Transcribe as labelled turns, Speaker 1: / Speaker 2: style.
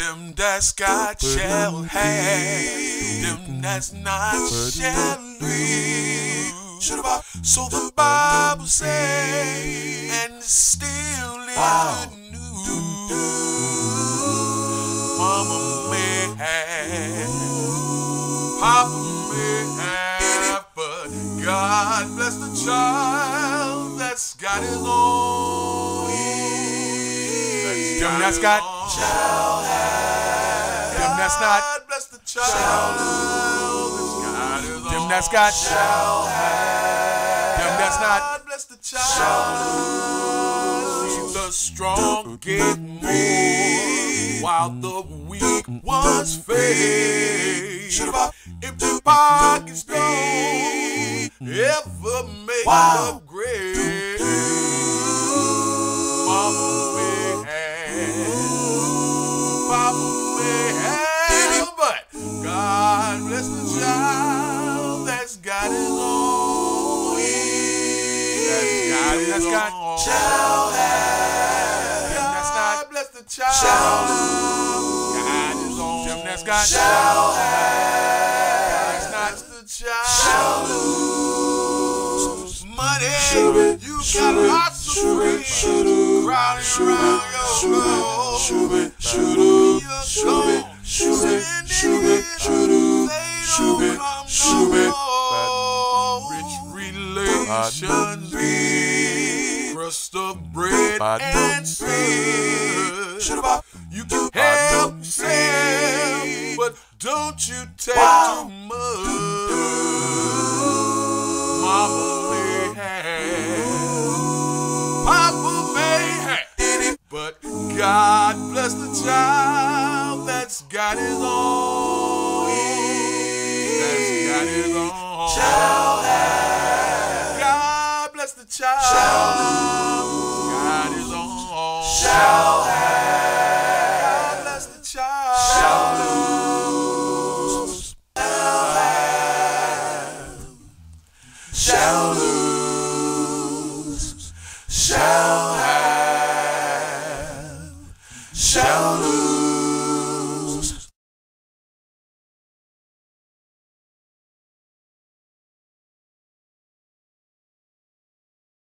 Speaker 1: Them that's got shall have. Them that's not shall lose. So the Bible says, and still good news. Mama may have, Papa may have, but God bless the child that's got his own. Them that's got shall have. Them that's not. God bless the child that's got his own. Them that's got shall have. Them that's not. God bless the child. The strong get more while the weak ones fade. If the pockets don't ever make a Have, but God bless the child that's got his own. That's got that's got. Them that's not bless the child. God own. Them that's got shall have. That's not the child. Shall lose. Money. You got lots of shoot it, Rich relations crust of bread and. You can help yourself, but don't you take too much. Mama may have, Papa may have, but God bless the child bless the child. Shall got his own. Shall have. God bless the child. Shall lose. Shall have. Shall lose. Shall have. Shall lose.